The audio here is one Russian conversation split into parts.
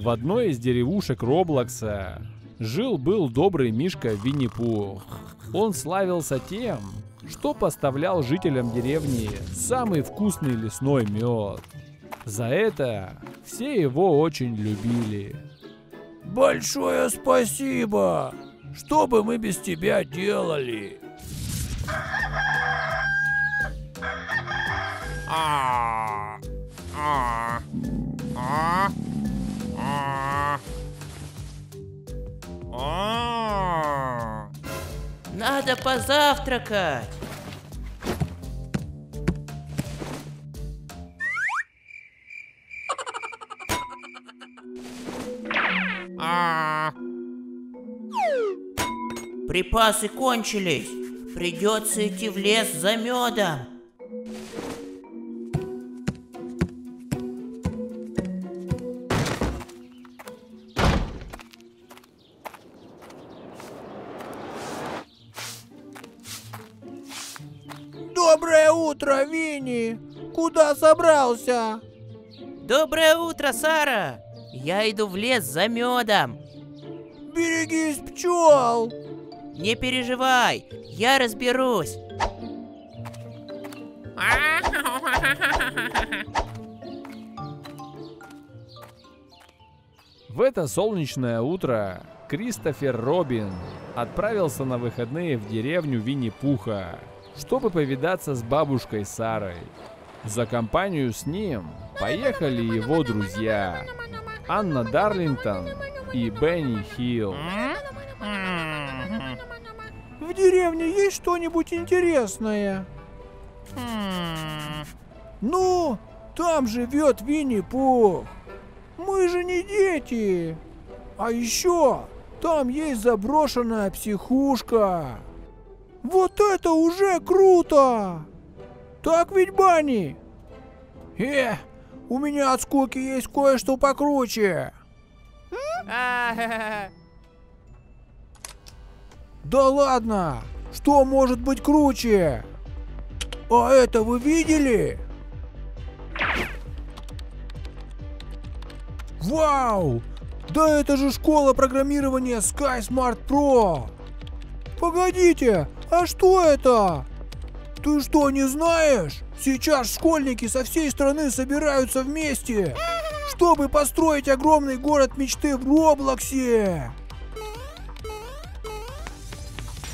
В одной из деревушек Роблокса жил-был добрый Мишка Винни-Пух. Он славился тем, что поставлял жителям деревни самый вкусный лесной мед. За это все его очень любили. Большое спасибо! Что бы мы без тебя делали? А, а, Надо позавтракать. А. Припасы кончились. Придется идти в лес за медом. Куда собрался? Доброе утро, Сара. Я иду в лес за медом. Берегись пчел! Не переживай, я разберусь. В это солнечное утро Кристофер Робин отправился на выходные в деревню Винни-Пуха, чтобы повидаться с бабушкой Сарой. За компанию с ним поехали его друзья Анна Дарлингтон и Бенни Хилл. В деревне есть что-нибудь интересное? Ну, там живет Винни-Пух. Мы же не дети. А еще там есть заброшенная психушка. Вот это уже круто! Так ведь, Банни? Э, у меня от скуки есть кое-что покруче. Да ладно! Что может быть круче? А это вы видели? Вау! Да это же школа программирования Sky Smart Pro! Погодите, а что это? Ты что, не знаешь? Сейчас школьники со всей страны собираются вместе, чтобы построить огромный город мечты в Роблоксе.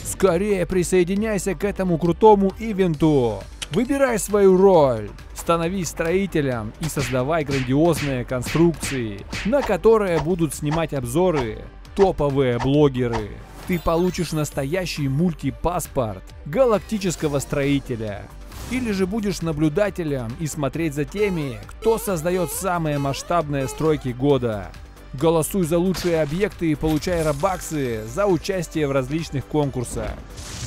Скорее присоединяйся к этому крутому ивенту. Выбирай свою роль. Становись строителем и создавай грандиозные конструкции, на которые будут снимать обзоры топовые блогеры. Ты получишь настоящий мультипаспорт галактического строителя. Или же будешь наблюдателем и смотреть за теми, кто создает самые масштабные стройки года. Голосуй за лучшие объекты и получай рабаксы за участие в различных конкурсах.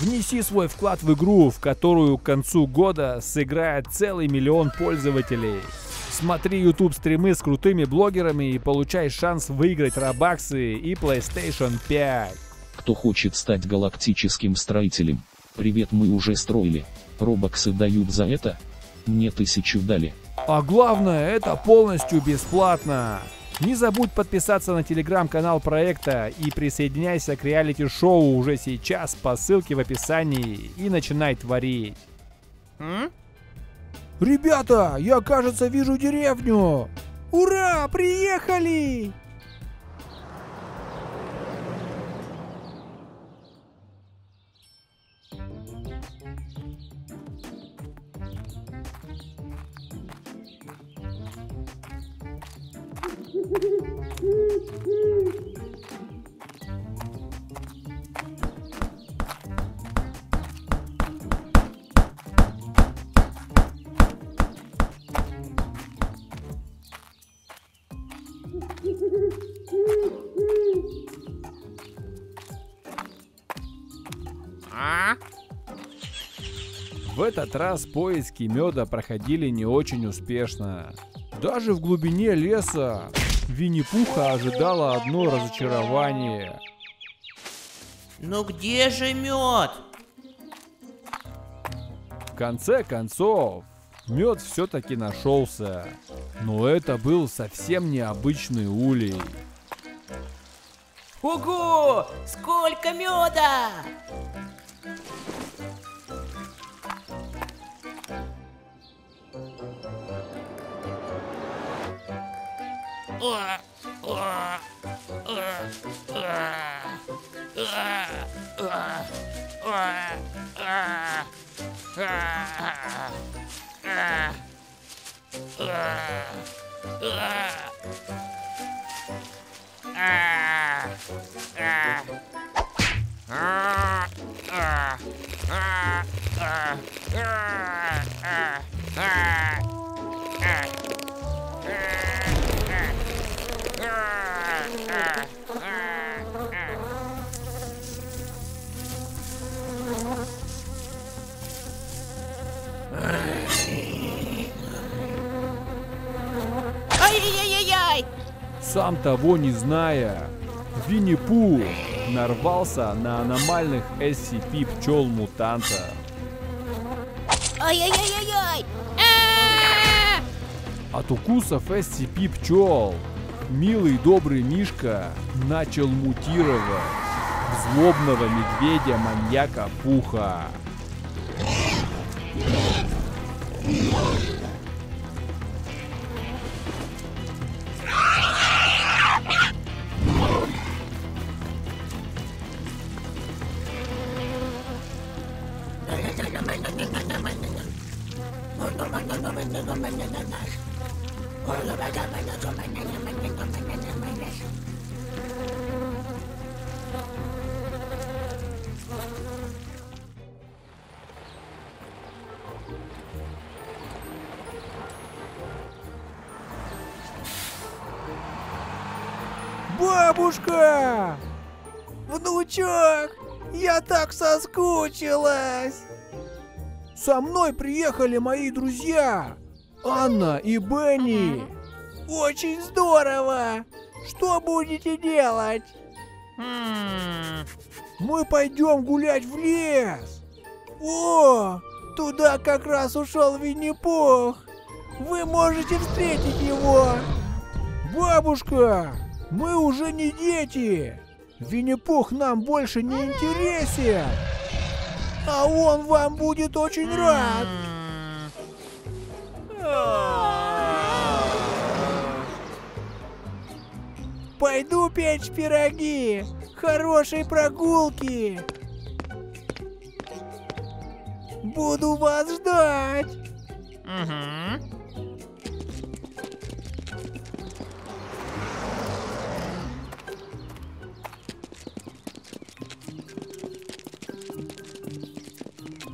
Внеси свой вклад в игру, в которую к концу года сыграет целый миллион пользователей. Смотри YouTube стримы с крутыми блогерами и получай шанс выиграть рабаксы и PlayStation 5. Кто хочет стать галактическим строителем? Привет, мы уже строили. Робоксы дают за это? Мне тысячу дали. А главное, это полностью бесплатно. Не забудь подписаться на телеграм-канал проекта и присоединяйся к реалити-шоу уже сейчас по ссылке в описании и начинай творить. Ребята, я, кажется, вижу деревню. Ура, приехали! В этот раз поиски меда проходили не очень успешно. Даже в глубине леса Винни-Пуха ожидало одно разочарование. Ну где же мед? В конце концов, Мед все-таки нашелся. Но это был совсем необычный улей. Ого! Сколько меда! Ah! Сам того не зная, Винни-Пух нарвался на аномальных SCP пчел-мутанта. Ай-яй-яй-яй-яй! От укусов SCP пчел милый добрый Мишка начал мутировать в злобного медведя-маньяка Пуха. Бабушка! Внучок! Я так соскучилась! Со мной приехали мои друзья! Анна и Бенни! Очень здорово! Что будете делать? Хм. Мы пойдем гулять в лес! О! Туда как раз ушел Винни-Пух! Вы можете встретить его! Бабушка! Мы уже не дети! Винни-Пух нам больше не интересен! А он вам будет очень рад! Печь пироги! Хорошей прогулки! Буду вас ждать! Мгм.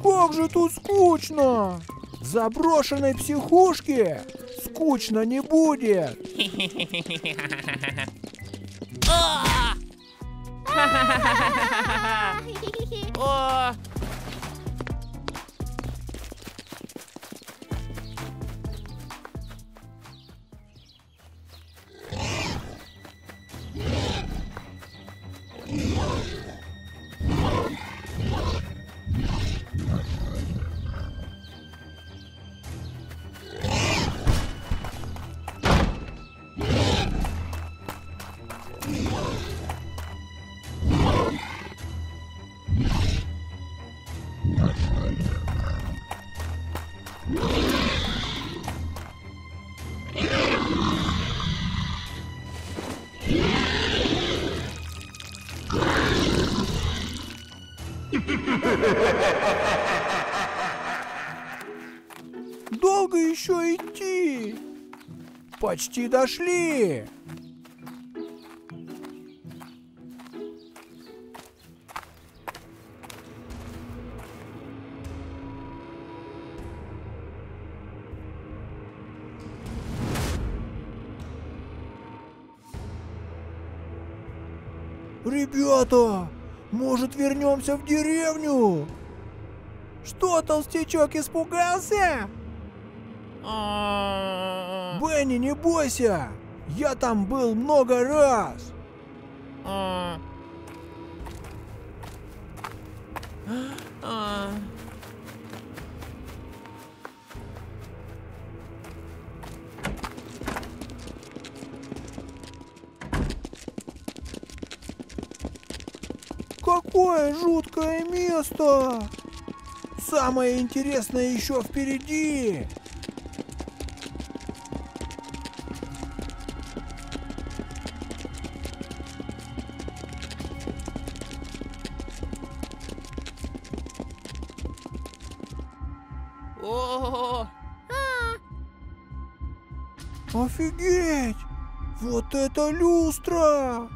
Как же тут скучно! В заброшенной психушке скучно не будет! О, Почти дошли! Ребята, может вернемся в деревню? Что, толстячок испугался? А. Бенни, не бойся! Я там был много раз! А. А. Какое жуткое место! Самое интересное еще впереди! О, Офигеть! Вот это люстра!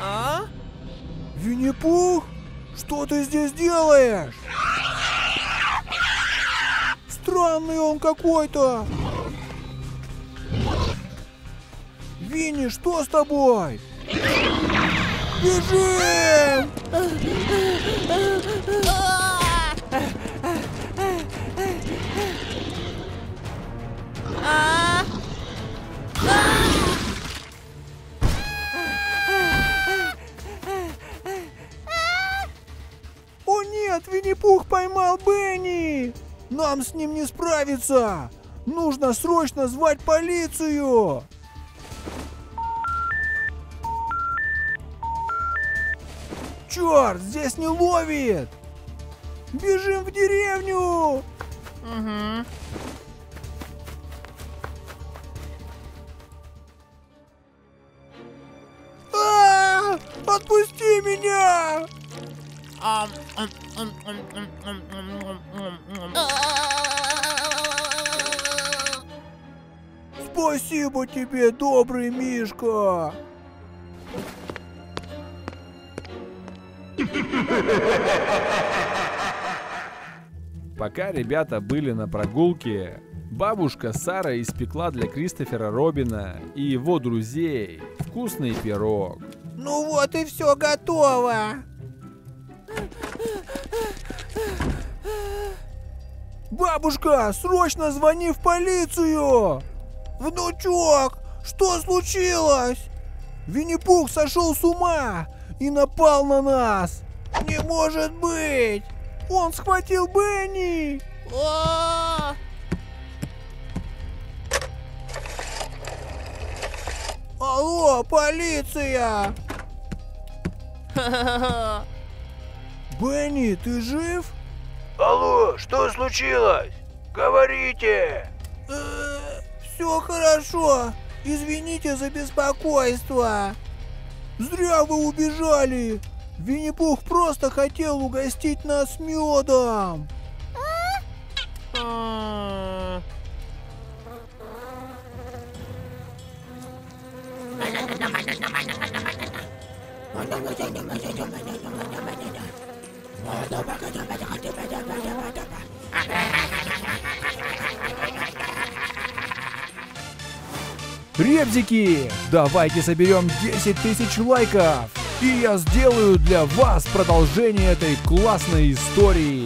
а? Винни-Пух, что ты здесь делаешь? Странный он какой-то. Винни, что с тобой? Бежим! О нет, Винни-Пух поймал Бенни! Нам с ним не справиться! Нужно срочно звать полицию! Черт, здесь не ловит! Бежим в деревню! Угу. А, Отпусти меня! Ам, ам, ам, ам, ам, ам, ам, ам, ам, Спасибо тебе, добрый Мишка! Пока ребята были на прогулке, бабушка Сара испекла для Кристофера Робина и его друзей вкусный пирог. Ну вот и все готово! Бабушка, срочно звони в полицию! Внучок, что случилось? Винни-Пух сошел с ума и напал на нас! Не может быть! Он схватил Бенни! О, Алло, полиция! ха-ха-ха. Бенни, ты жив? Алло, что случилось? Говорите! Все хорошо. Извините за беспокойство. Зря вы убежали. Винни-Пух просто хотел угостить нас медом. Ребзики, давайте соберем 10 тысяч лайков. И я сделаю для вас продолжение этой классной истории.